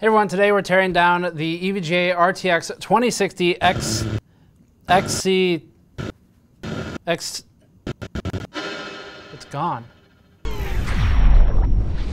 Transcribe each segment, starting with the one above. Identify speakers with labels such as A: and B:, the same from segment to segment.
A: Hey everyone, today we're tearing down the EVGA RTX 2060 X XC X It's gone.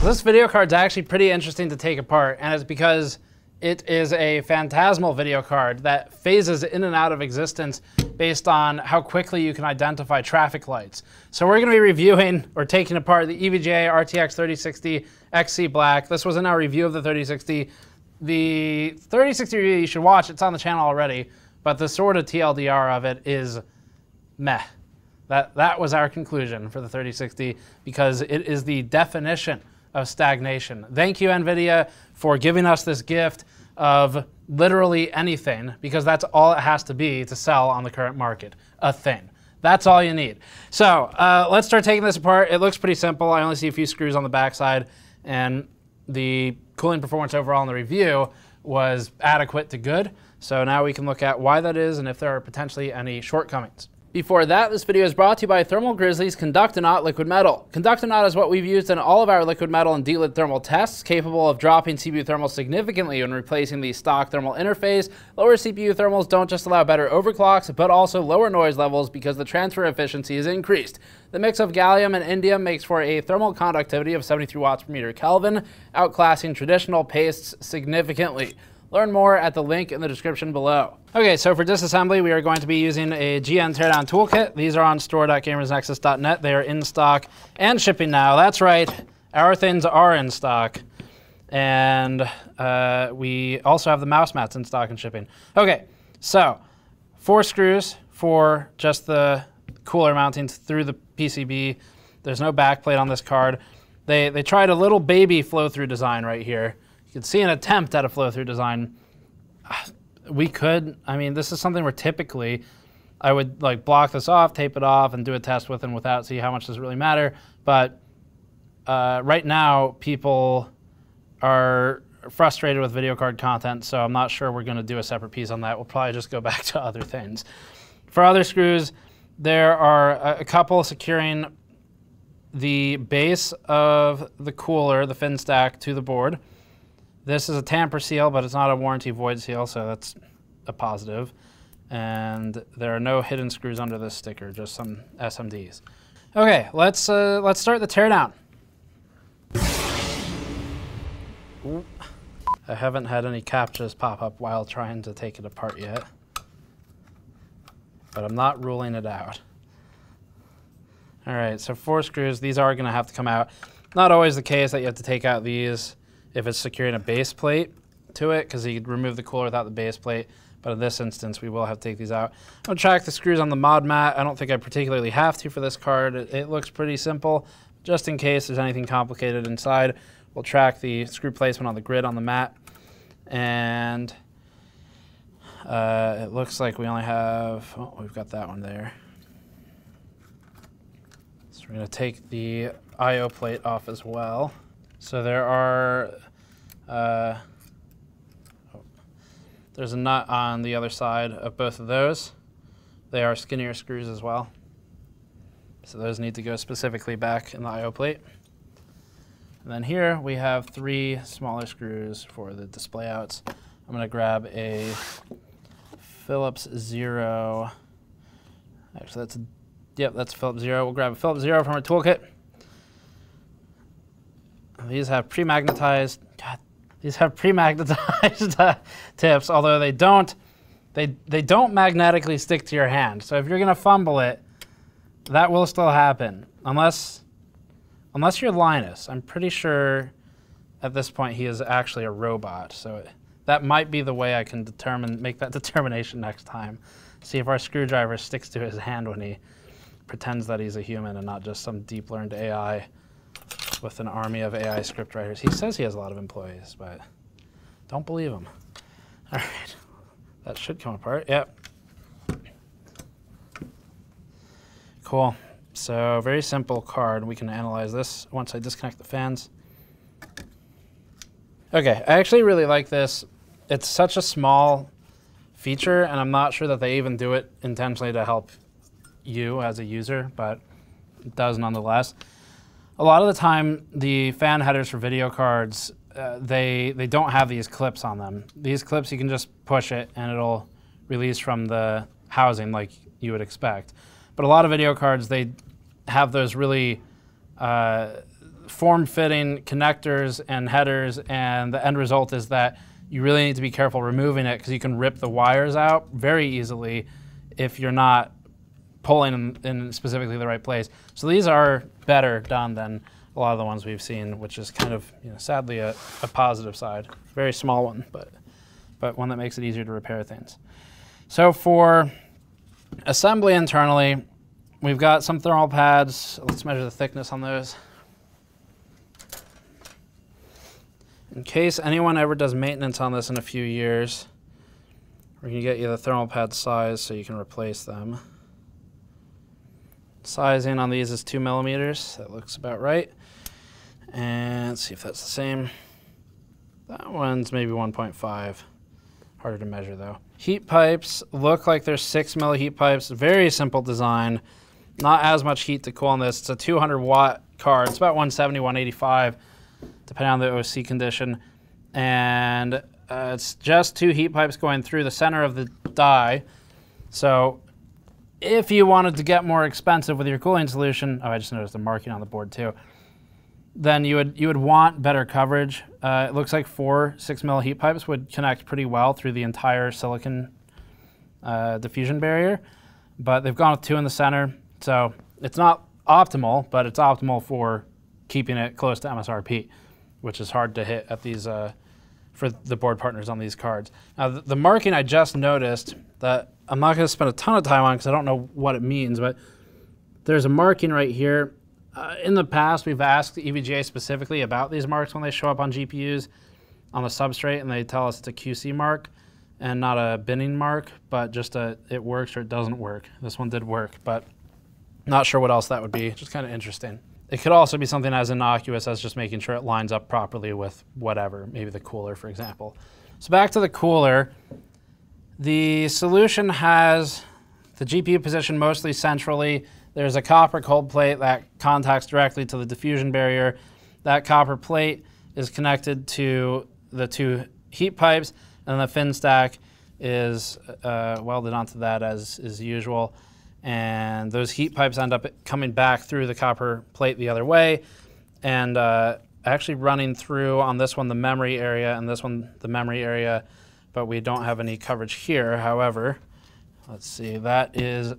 A: This video card's actually pretty interesting to take apart, and it's because it is a phantasmal video card that phases in and out of existence based on how quickly you can identify traffic lights. So we're gonna be reviewing or taking apart the EVGA RTX 3060 XC Black. This was in our review of the 3060. The 3060 review you should watch, it's on the channel already, but the sort of TLDR of it is meh. That, that was our conclusion for the 3060 because it is the definition of stagnation. Thank you, NVIDIA, for giving us this gift of literally anything, because that's all it has to be to sell on the current market, a thing. That's all you need. So uh, let's start taking this apart. It looks pretty simple. I only see a few screws on the backside, and the cooling performance overall in the review was adequate to good. So now we can look at why that is and if there are potentially any shortcomings. Before that, this video is brought to you by Thermal Grizzly's Conductonaut Liquid Metal. Conductonaut is what we've used in all of our liquid metal and delid thermal tests, capable of dropping CPU thermals significantly when replacing the stock thermal interface. Lower CPU thermals don't just allow better overclocks, but also lower noise levels because the transfer efficiency is increased. The mix of gallium and indium makes for a thermal conductivity of 73 watts per meter Kelvin, outclassing traditional pastes significantly. Learn more at the link in the description below. Okay, so for disassembly, we are going to be using a GN Teardown Toolkit. These are on store.gamersnexus.net. They are in stock and shipping now. That's right, our things are in stock. And uh, we also have the mouse mats in stock and shipping. Okay, so four screws for just the cooler mounting through the PCB. There's no backplate on this card. They, they tried a little baby flow-through design right here. You can see an attempt at a flow-through design. We could, I mean, this is something where typically I would like block this off, tape it off, and do a test with and without, see how much does it really matter. But uh, right now, people are frustrated with video card content, so I'm not sure we're going to do a separate piece on that. We'll probably just go back to other things. For other screws, there are a, a couple securing the base of the cooler, the fin stack, to the board. This is a tamper seal, but it's not a warranty void seal, so that's a positive. And there are no hidden screws under this sticker, just some SMDs. Okay, let's uh, let's start the teardown. I haven't had any captchas pop up while trying to take it apart yet, but I'm not ruling it out. All right, so four screws. These are going to have to come out. Not always the case that you have to take out these if it's securing a base plate to it, because you could remove the cooler without the base plate. But in this instance, we will have to take these out. I'll track the screws on the mod mat. I don't think I particularly have to for this card. It, it looks pretty simple. Just in case there's anything complicated inside, we'll track the screw placement on the grid on the mat. And uh, it looks like we only have, oh, we've got that one there. So we're going to take the I.O. plate off as well. So there are, uh, oh, there's a nut on the other side of both of those. They are skinnier screws as well. So those need to go specifically back in the I.O. plate. And then here we have three smaller screws for the display outs. I'm gonna grab a Phillips Zero. Actually, that's yep, that's Phillips Zero. We'll grab a Phillips Zero from our toolkit. These have pre-magnetized, these have pre-magnetized uh, tips, although they don't, they, they don't magnetically stick to your hand. So if you're gonna fumble it, that will still happen, unless, unless you're Linus. I'm pretty sure at this point he is actually a robot. So it, that might be the way I can determine, make that determination next time. See if our screwdriver sticks to his hand when he pretends that he's a human and not just some deep learned AI with an army of AI scriptwriters. He says he has a lot of employees, but don't believe him. All right, that should come apart. Yep. Cool. So very simple card. We can analyze this once I disconnect the fans. Okay, I actually really like this. It's such a small feature, and I'm not sure that they even do it intentionally to help you as a user, but it does nonetheless. A lot of the time, the fan headers for video cards uh, they they don't have these clips on them. These clips you can just push it and it'll release from the housing like you would expect. But a lot of video cards they have those really uh, form-fitting connectors and headers, and the end result is that you really need to be careful removing it because you can rip the wires out very easily if you're not pulling in, in specifically the right place. So these are better done than a lot of the ones we've seen, which is kind of, you know, sadly a, a positive side. Very small one, but, but one that makes it easier to repair things. So for assembly internally, we've got some thermal pads. Let's measure the thickness on those. In case anyone ever does maintenance on this in a few years, we're going to get you the thermal pad size so you can replace them. Sizing on these is 2 millimeters. That looks about right. And see if that's the same. That one's maybe 1.5. Harder to measure though. Heat pipes look like they're 6 milli heat pipes. Very simple design. Not as much heat to cool on this. It's a 200 watt card. It's about 170, 185, depending on the OC condition. And uh, it's just two heat pipes going through the center of the die. So if you wanted to get more expensive with your cooling solution, oh, I just noticed the marking on the board too, then you would you would want better coverage. Uh, it looks like four six mil heat pipes would connect pretty well through the entire silicon uh, diffusion barrier, but they've gone with two in the center, so it's not optimal, but it's optimal for keeping it close to MSRP, which is hard to hit at these uh, for the board partners on these cards. Now the, the marking I just noticed that I'm not going to spend a ton of time on because I don't know what it means, but there's a marking right here. Uh, in the past, we've asked EVGA specifically about these marks when they show up on GPUs on the substrate, and they tell us it's a QC mark and not a binning mark, but just a it works or it doesn't work. This one did work, but not sure what else that would be. Just kind of interesting. It could also be something as innocuous as just making sure it lines up properly with whatever, maybe the cooler, for example. So back to the cooler. The solution has the GPU positioned mostly centrally. There's a copper cold plate that contacts directly to the diffusion barrier. That copper plate is connected to the two heat pipes, and the fin stack is uh, welded onto that as is usual. And those heat pipes end up coming back through the copper plate the other way, and uh, actually running through on this one the memory area, and this one the memory area but we don't have any coverage here. However, let's see, that is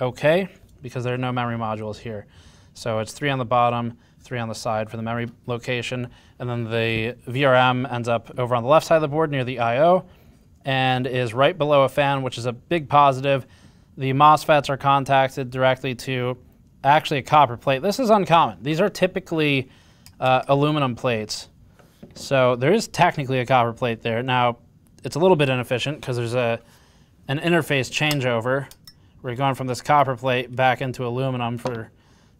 A: okay because there are no memory modules here. So it's three on the bottom, three on the side for the memory location, and then the VRM ends up over on the left side of the board near the I.O. and is right below a fan, which is a big positive. The MOSFETs are contacted directly to actually a copper plate. This is uncommon. These are typically uh, aluminum plates. So there is technically a copper plate there. Now, it's a little bit inefficient because there's a an interface changeover. We're going from this copper plate back into aluminum for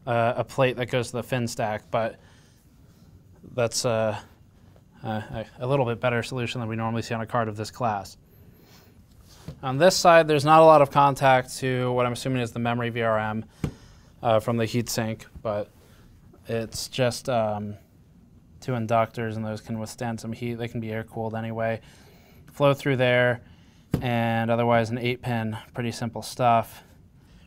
A: uh, a plate that goes to the fin stack, but that's uh, a, a little bit better solution than we normally see on a card of this class. On this side, there's not a lot of contact to what I'm assuming is the memory VRM uh, from the heatsink, but it's just um, two inductors, and those can withstand some heat. They can be air cooled anyway flow through there, and otherwise an 8-pin, pretty simple stuff.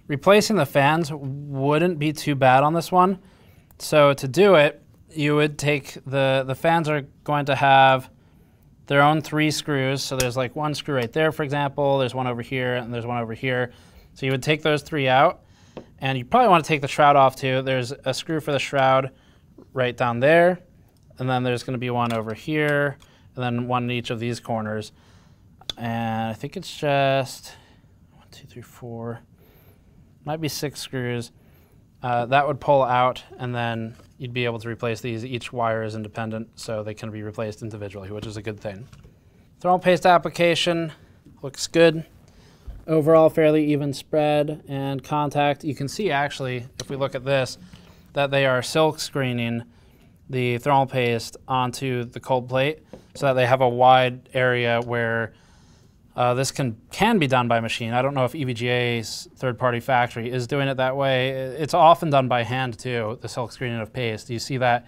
A: Replacing the fans wouldn't be too bad on this one. So to do it, you would take the, the fans are going to have their own three screws. So there's like one screw right there, for example. There's one over here, and there's one over here. So you would take those three out, and you probably want to take the shroud off too. There's a screw for the shroud right down there, and then there's going to be one over here, and then one in each of these corners. And I think it's just one, two, three, four, might be six screws. Uh, that would pull out, and then you'd be able to replace these. Each wire is independent, so they can be replaced individually, which is a good thing. Thermal paste application looks good. Overall, fairly even spread and contact. You can see actually, if we look at this, that they are silk screening the thermal paste onto the cold plate so that they have a wide area where uh, this can, can be done by machine. I don't know if EVGA's third-party factory is doing it that way. It's often done by hand too, the silk screening of paste. You see that,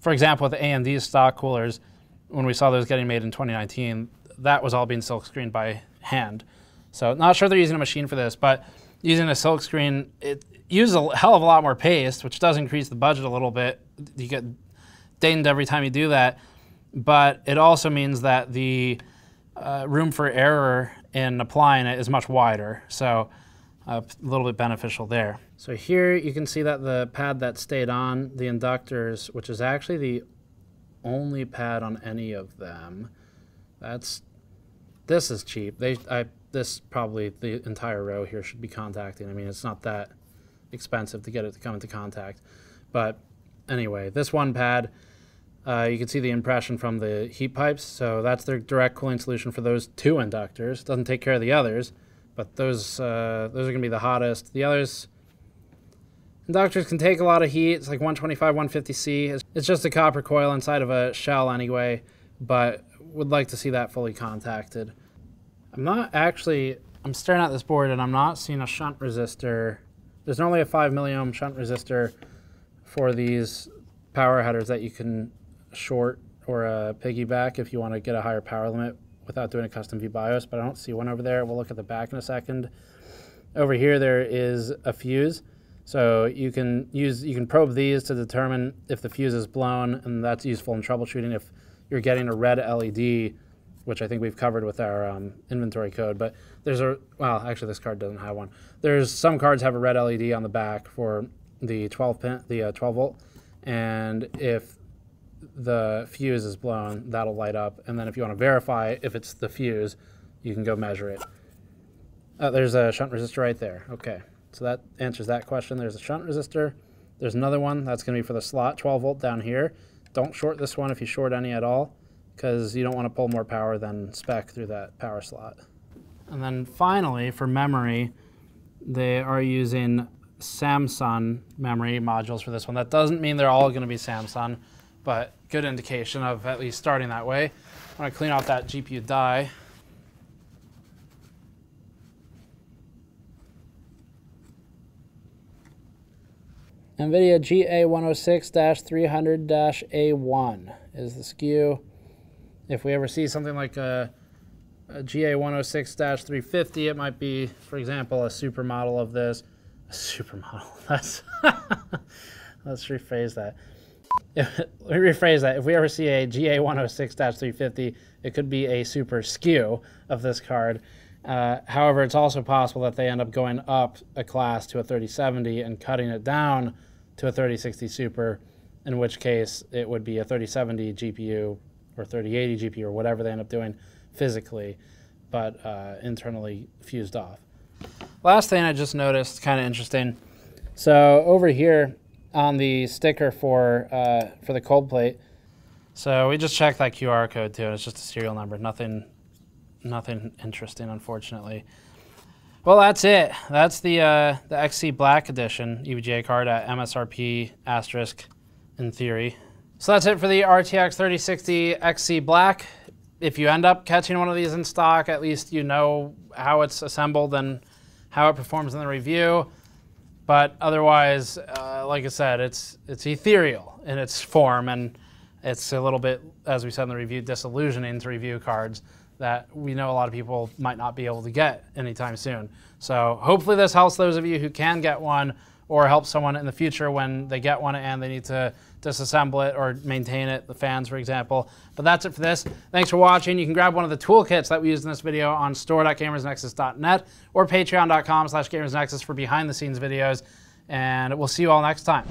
A: for example, with AMD's stock coolers, when we saw those getting made in 2019, that was all being silk screened by hand. So not sure they're using a machine for this, but using a silk screen, it uses a hell of a lot more paste, which does increase the budget a little bit. You get dinged every time you do that, but it also means that the uh, room for error in applying it is much wider. So uh, a little bit beneficial there. So here you can see that the pad that stayed on the inductors, which is actually the only pad on any of them. That's this is cheap. They I this probably the entire row here should be contacting. I mean, it's not that expensive to get it to come into contact. But anyway, this one pad, uh, you can see the impression from the heat pipes. So that's their direct cooling solution for those two inductors. Doesn't take care of the others, but those uh, those are going to be the hottest. The others, inductors can take a lot of heat. It's like 125, 150C. It's just a copper coil inside of a shell anyway, but would like to see that fully contacted. I'm not actually, I'm staring at this board and I'm not seeing a shunt resistor. There's only a 5 milliohm shunt resistor for these power headers that you can short or uh, piggyback if you want to get a higher power limit without doing a custom vBIOS, but I don't see one over there. We'll look at the back in a second. Over here, there is a fuse. So you can use you can probe these to determine if the fuse is blown, and that's useful in troubleshooting if you're getting a red LED, which I think we've covered with our um, inventory code. But there's a well, actually this card doesn't have one. There's some cards have a red LED on the back for the 12 pin, the uh, 12 volt, and if the fuse is blown, that'll light up. And then if you want to verify if it's the fuse, you can go measure it. Oh, there's a shunt resistor right there. Okay, so that answers that question. There's a shunt resistor. There's another one that's going to be for the slot, 12 volt down here. Don't short this one if you short any at all, because you don't want to pull more power than spec through that power slot. And then finally, for memory, they are using Samsung memory modules for this one. That doesn't mean they're all going to be Samsung but good indication of at least starting that way. I'm going to clean off that GPU die. NVIDIA GA106-300-A1 is the SKU. If we ever see something like a, a GA106-350, it might be, for example, a supermodel of this. Supermodel. That's let's rephrase that let me rephrase that. If we ever see a GA106-350, it could be a super SKU of this card. Uh, however, it's also possible that they end up going up a class to a 3070 and cutting it down to a 3060 Super, in which case it would be a 3070 GPU or 3080 GPU or whatever they end up doing physically, but uh, internally fused off. Last thing I just noticed, kind of interesting. So over here, on the sticker for uh, for the cold plate. So we just checked that QR code too, and it's just a serial number. Nothing, nothing interesting, unfortunately. Well, that's it. That's the uh, the XC Black Edition EVGA card at MSRP asterisk in theory. So that's it for the RTX 3060 XC Black. If you end up catching one of these in stock, at least you know how it's assembled and how it performs in the review. But otherwise, uh, like I said, it's it's ethereal in its form, and it's a little bit, as we said in the review, disillusioning to review cards that we know a lot of people might not be able to get anytime soon. So hopefully this helps those of you who can get one or help someone in the future when they get one and they need to disassemble it or maintain it, the fans, for example. But that's it for this. Thanks for watching. You can grab one of the toolkits that we used in this video on store.gamersnexus.net or patreon.com slash gamersnexus for behind-the-scenes videos. And we'll see you all next time.